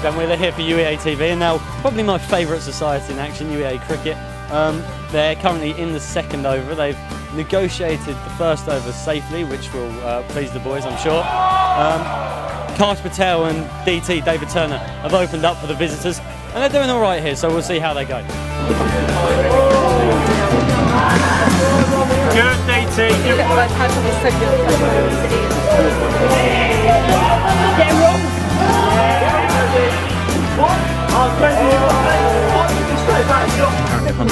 Glenn Wheeler here for UEA TV, and now probably my favourite society in action, UEA Cricket. Um, they're currently in the second over. They've negotiated the first over safely, which will uh, please the boys, I'm sure. Um, Karsh Patel and DT, David Turner, have opened up for the visitors, and they're doing all right here, so we'll see how they go. Good DT. Good.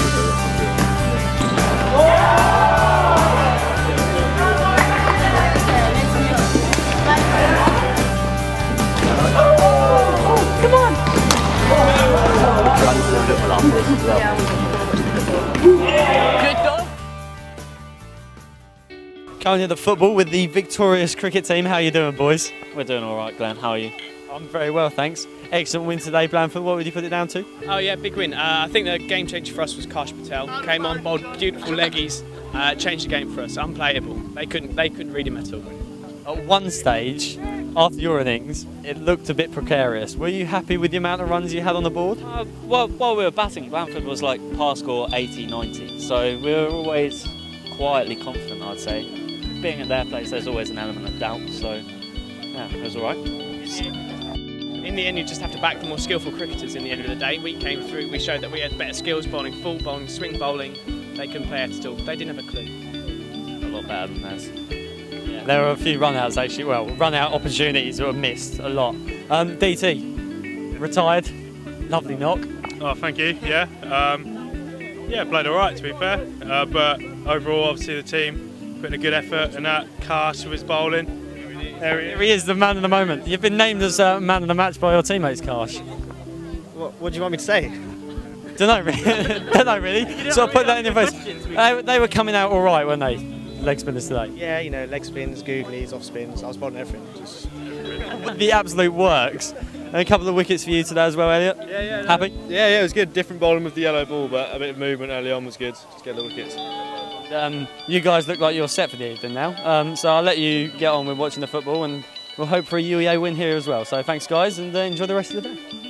Currently at the football with the victorious cricket team. How you doing, boys? We're doing all right, Glenn. How are you? I'm very well, thanks. Excellent win today, Blandford. What would you put it down to? Oh yeah, big win. Uh, I think the game changer for us was Karsh Patel. Came on, bowled beautiful leggies, uh, changed the game for us. Unplayable. They couldn't. They couldn't read him at all. At one stage, after your innings, it looked a bit precarious. Were you happy with the amount of runs you had on the board? Uh, well, while we were batting, Blanford was like par score 80, 90. So we were always quietly confident, I'd say. Being at their place, there's always an element of doubt. So yeah, it was all right. In the end, you just have to back the more skillful cricketers. In the end of the day, we came through. We showed that we had better skills, bowling full, bowling swing bowling. They couldn't play at all. They didn't have a clue. A lot better than theirs. There were a few run outs actually, well, run out opportunities that were missed a lot. Um, DT, retired, lovely knock. Oh, thank you. Yeah. Um, yeah, played all right to be fair. Uh, but overall, obviously the team put in a good effort, and that Karsh was bowling. There he Here he is, the man of the moment. You've been named as uh, man of the match by your teammates, Karsh. What, what do you want me to say? Don't know really. Don't know really. So I'll put that in your face. They, they were coming out all right, weren't they? Leg spinners today. Yeah, you know, leg spins, googlies, off spins. I was bowling everything. Just The absolute works. And a couple of wickets for you today as well, Elliot. Yeah, yeah. Happy? Yeah, yeah, it was good. Different bowling with the yellow ball, but a bit of movement early on was good. Just get the wickets. Um, you guys look like you're set for the evening now. Um, so I'll let you get on with watching the football and we'll hope for a UEA win here as well. So thanks, guys, and uh, enjoy the rest of the day.